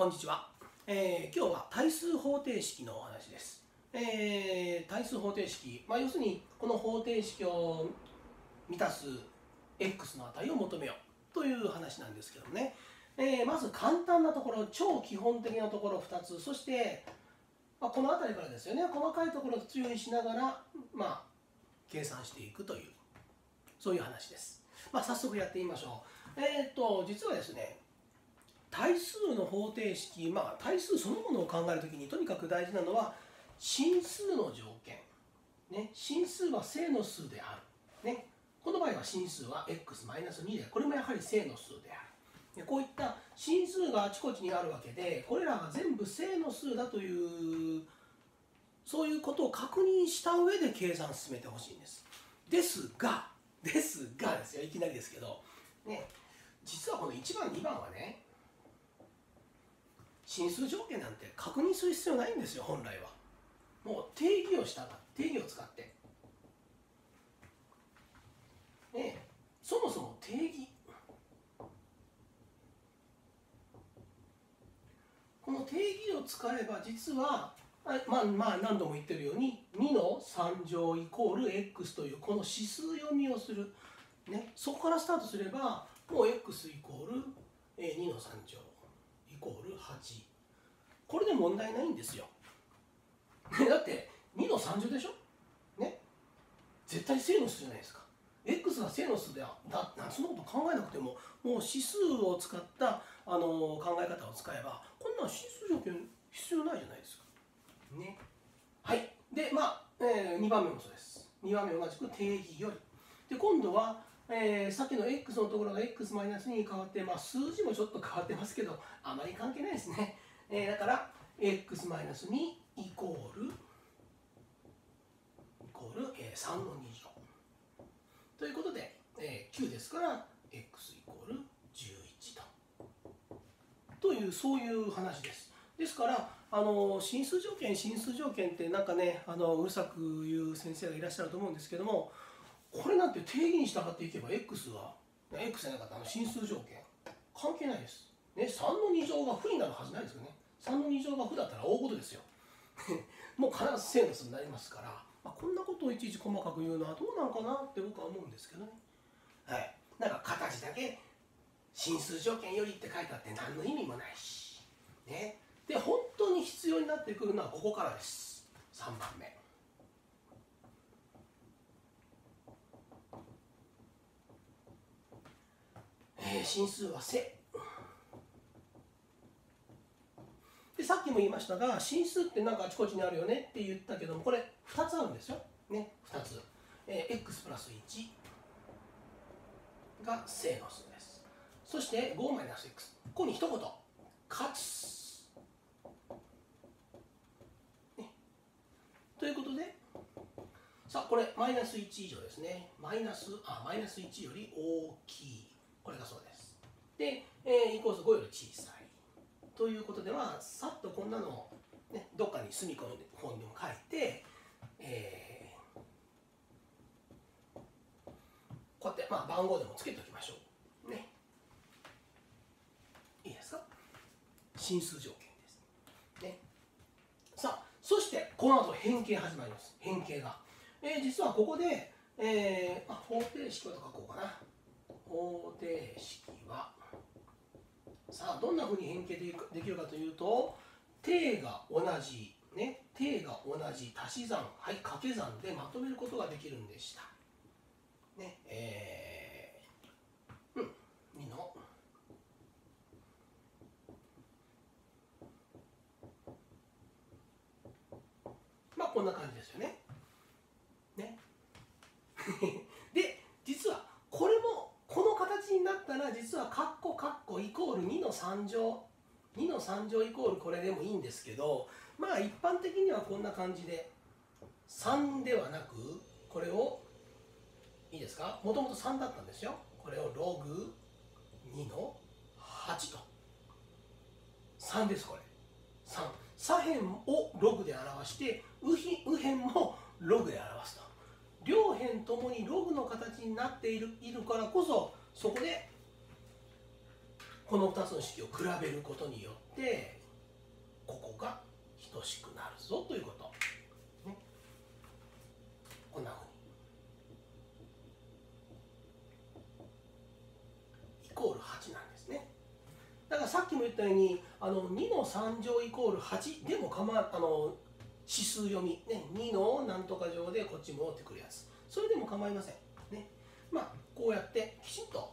こんにちは、えー今日は対数方程式のお話です、えー対数方程式、まあ、要するにこの方程式を満たす x の値を求めようという話なんですけどもね、えーまず簡単なところ超基本的なところ2つ。そして、まあ、この辺りからですよね。細かいところを注意しながら、まあ、計算していくというそういう話です、まあ、早速やってみましょう。えっ、と実はですね対数の方程式、まあ、対数そのものを考えるときにとにかく大事なのは真数の条件、ね、真数は正の数である、ね、この場合は真数は x-2 でこれもやはり正の数である。でこういった真数があちこちにあるわけでこれらが全部正の数だというそういうことを確認した上で計算進めてほしいんです。ですがですがですよ。いきなりですけど。ね。実はこの1番2番はね真数条件なんて確認する必要ないんですよ本来は。もう定義をしたが定義を使って。ねそもそも定義。この定義を使えば実はあまあまあ何度も言ってるように2の3乗イコール x というこの指数読みをする、ね、そこからスタートすればもう x イコール2の3乗。コール8これで問題ないんですよ。ねだって2の3乗でしょ？ね？絶対正の数じゃないですか。x が正の数ではだなそんなこと考えなくてももう指数を使ったあの考え方を使えばこんな指数条件必要ないじゃないですか。ね？はい。でまあ、え2番目もそうです。2番目同じく定義より。で今度は、えーさっきの x のところが x マイナスに変わって、まあ、数字もちょっと変わってますけどあまり関係ないですね。えーだから x-2 イコールイコール、えー3の2乗。ということで、えー9ですから x イコール11と。というそういう話です。ですからあの真数条件真数条件ってなんかねあのうるさく言う先生がいらっしゃると思うんですけどもこれなんて定義に従っていけば x は x じゃなかったあの真数条件関係ないです。ね、3の2乗が負になるはずないですよね。3の2乗が負だったら大事ですよ。もう必ず正の数になりますから、まあ、こんなことをいちいち細かく言うのはどうなのかなって僕は思うんですけどね。はい。なんか形だけ真数条件よりって書いてあって何の意味もないし。ね。で、本当に必要になってくるのはここからです。3番目。えー真数は正。でさっきも言いましたが真数ってなんかあちこちにあるよねって言ったけどもこれ2つあるんですよ。ね、2つ。えー x プラス1が正の数です。そして5マイナス x。ここに一言。かつ。ね、ということで、さあこれマイナス1以上ですね。マイナス、あ、マイナス1より大きい。これがそうです。で、えーイコール5より小さい。ということではさっとこんなのを、ね、どっかに隅っこの本にも書いて、えーこうやって、まあ、番号でもつけておきましょう。ね。いいですか？真数条件です。ね。さあ、そしてこの後変形始まります。変形が。えー実はここで、えーあ方程式はと書こうかな。方程式は、さあどんなふうに変形できるかというと定が同じね定が同じ足し算はい掛け算でまとめることができるんでした。ねえー、うん2の。まあこんな感じですよねで実はこれもこの形になったら実はカッコカッコイコール2の3乗。2の3乗イコールこれでもいいんですけどまあ一般的にはこんな感じで3ではなくこれをいいですか？もともと3だったんですよ。これをログ2の8と。3ですこれ。3左辺をログで表して右辺右辺もログで表すと。両辺ともにログの形になっているいるからこそそこでこの2つの式を比べることによってここが等しくなるぞということ、ね、こんなふうに。イコール8なんですね。だからさっきも言ったようにあの2の3乗イコール8でも構わあの指数読み、ね、2のなんとか乗でこっち戻ってくるやつ。それでも構いません。ね。まあこうやってきちんと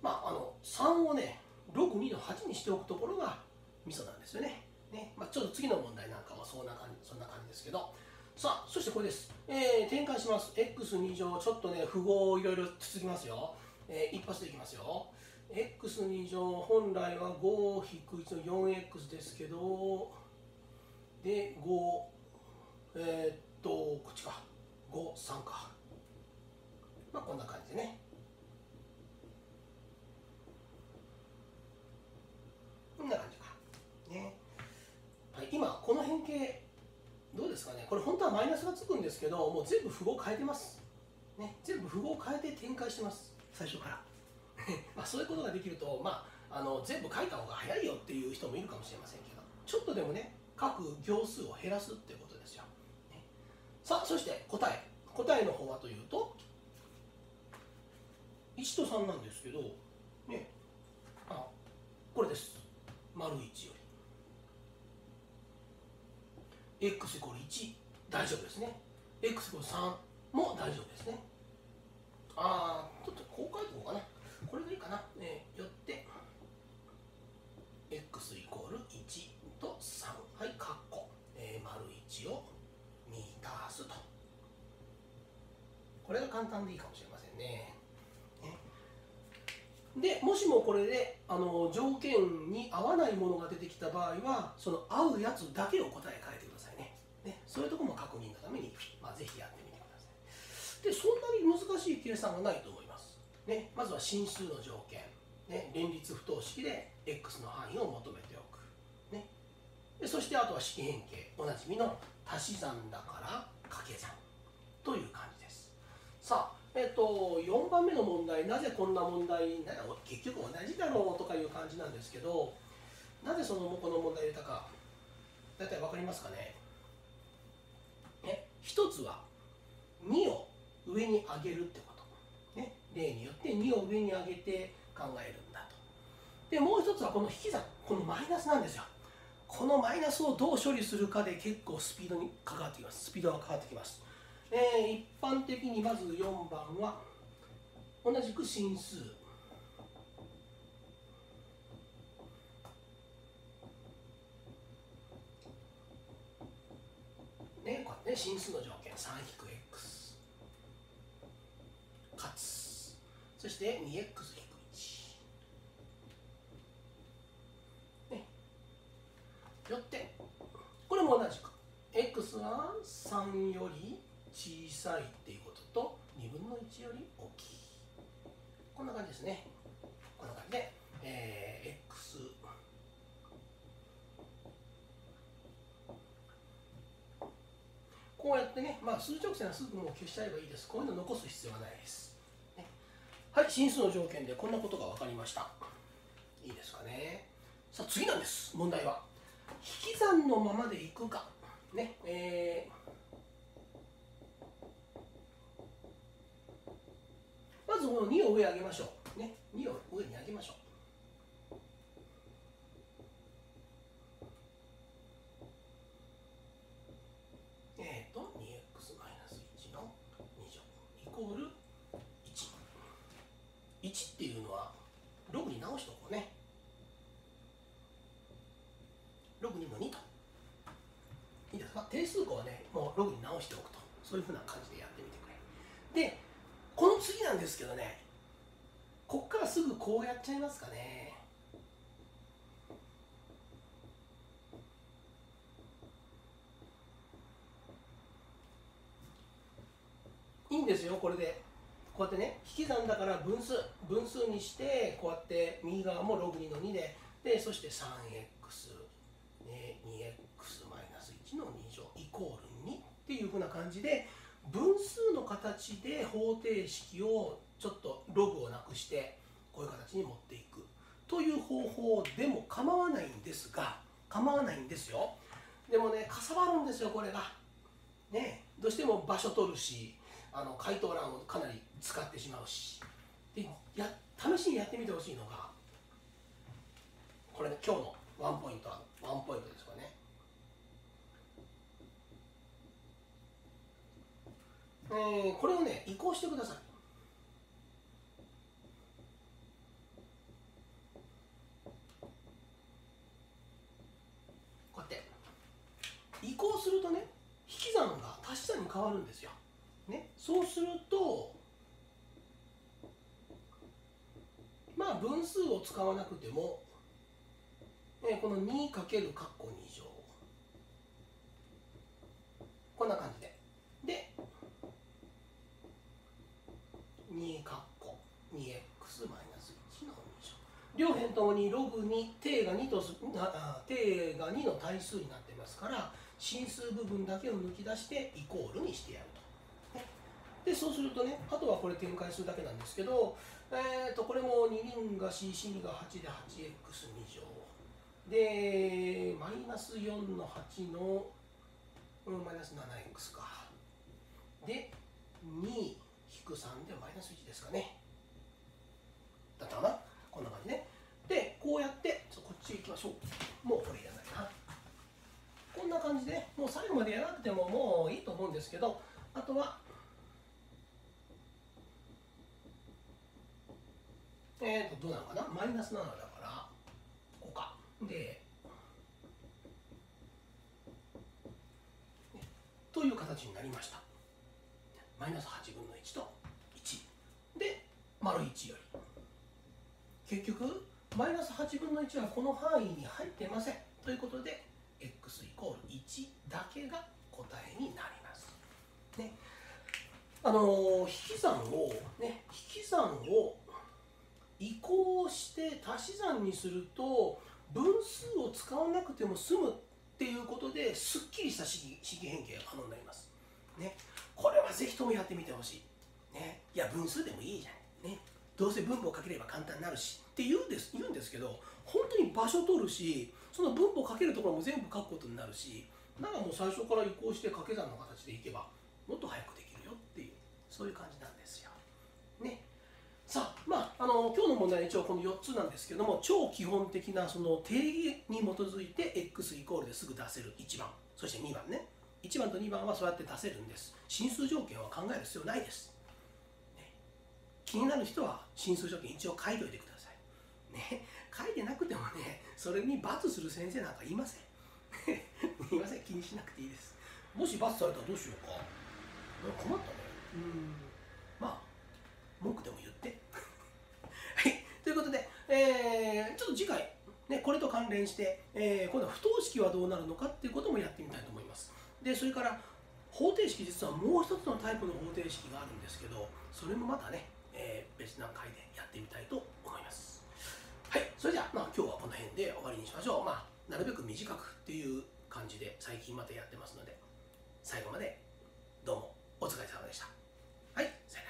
まああの3をね62の8にしておくところがミソなんですよね。ね。まあ、ちょっと次の問題なんかもそんな感じそんな感じですけど。さあそしてこれです、えー、転換します。X2 乗ちょっとね符号いろいろ続きますよ、えー、一発でいきますよ。X2 乗本来は5-1の 4x ですけどで5えー、っとこっちか。53か。まあこんな感じでねこんな感じかね今この変形どうですかね？これ本当はマイナスがつくんですけどもう全部符号変えてます、ね、全部符号変えて展開してます。最初から。まあそういうことができると、まあ、あの全部書いた方が早いよっていう人もいるかもしれませんけど。ちょっとでもね書く行数を減らすっていうことですよ、ね、さあそして答え。答えの方はというと1と3なんですけどね。あこれです。丸1より。X イコール1大丈夫ですね。X イコール3も大丈夫ですね。ああちょっとこう書いておこうかなこれがいいかな、ね、よって。X イコール1と3はい括弧、えー、丸1をミータースと。これが簡単でいいかもしれませんね。でもしもこれであの条件に合わないものが出てきた場合はその合うやつだけを答え変えてね、そういうところも確認のために、まあ、ぜひやってみてください。で、そんなに難しい計算はないと思います。ね、まずは真数の条件、ね、連立不等式で x の範囲を求めておく。ね、でそしてあとは式変形、おなじみの足し算だから掛け算という感じです。さあ、えっと、4番目の問題、なぜこんな問題、な結局同じだろうとかいう感じなんですけど、なぜそのこの問題を入れたか、大体分かりますかね？一つは2を上に上げるってこと、ね、例によって2を上に上げて考えるんだと。でもう一つはこの引き算このマイナスなんですよ。このマイナスをどう処理するかで結構スピードに関わってきます。スピードが変わってきます、えー、一般的にまず4番は同じく真数。で進数の条件 3-x かつ。そして 2x-1 ね。よってこれも同じく。X は3より小さいっていうことと2分の1より大きいこんな感じですねこんな感じで、えー、x こうやってね、まあ、数直線はすぐもう消しちゃえばいいです。こういうの残す必要はないです。ね、はい、真数の条件でこんなことが分かりました。いいですかね。さあ、次なんです、問題は。引き算のままでいくか。ね、えー、まずこの2を上上げましょう。ね、2を上に上げましょう。コール1 1っていうのはログに直しておこうねログ2の2といいですか定数項はねもうログに直しておくと。そういうふうな感じでやってみてくれ。でこの次なんですけどねこっからすぐこうやっちゃいますかね。いいんですよこれで。こうやってね引き算だから分数分数にしてこうやって右側もログ2の2ででそして 3x2x マイナス1の2コール2っていうふうな感じで分数の形で方程式をちょっとログをなくしてこういう形に持っていく。という方法でも構わないんですが構わないんですよ。でもねかさばるんですよこれが。ねどうしても場所取るしあの回答欄をかなり使ってしまうし。でや試しにやってみてほしいのがこれね今日のワンポイントはワンポイントですこれねえー、これをね移行してください。こうやって。移行するとね引き算が足し算に変わるんですよ、ね、そうするとまあ分数を使わなくても、えー、この 2× 括弧2乗。こんな感じでで2括弧 2x マイナス1の2乗両辺ともにログに t が2とすあ t が2の対数になってますから真数部分だけを抜き出してイコールにしてやると。でそうするとねあとはこれ展開するだけなんですけど、えー、とこれも2人が CC が8で 8x2 乗。でマイナス4の8の、うん、マイナス 7x か。で2く3でマイナス1ですかね。だったかな？こんな感じね。でこうやってこっち行きましょう。もうこれいらないな。こんな感じでもう最後までやらなくてももういいと思うんですけどあとはえっ、ー、とどうなのかな？マイナス7だからこうか。で、という形になりました。マイナス8分の1と丸1より結局マイナス8分の1はこの範囲に入ってませんということで x イコール1だけが答えになります。ね、あの引き算をね引き算を移行して足し算にすると分数を使わなくても済むっていうことですっきりした式式変形が可能になります。ね、これはぜひともやってみてほしい。ね、いや分数でもいいじゃん。ね、どうせ分母をかければ簡単になるしって言うんです言うんですけど本当に場所取るしその分母かけるところも全部書くことになるしだかもう最初から移行して掛け算の形でいけばもっと早くできるよっていうそういう感じなんですよ。ね。さあまああの今日の問題は一応この4つなんですけども超基本的なその定義に基づいて x イコールですぐ出せる1番そして2番ね1番と2番はそうやって出せるんです真数条件は考える必要ないです、気になる人は真数条件一応書いておいてください。ね書いてなくてもねそれに罰する先生なんかいません。いません。気にしなくていいです。もし罰されたらどうしようか。困ったね。うん。まあ文句でも言って。はい。ということで、えー、ちょっと次回ね、これと関連して、えー、今度は不等式はどうなるのかっていうこともやってみたいと思います。でそれから方程式実はもう一つのタイプの方程式があるんですけどそれもまたね、えー、別な回でやってみたいと思います。はいそれじゃあ、まあ、今日はこの辺で終わりにしましょう。まあなるべく短くっていう感じで最近またやってますので最後までどうもお疲れ様でした。はいさよなら。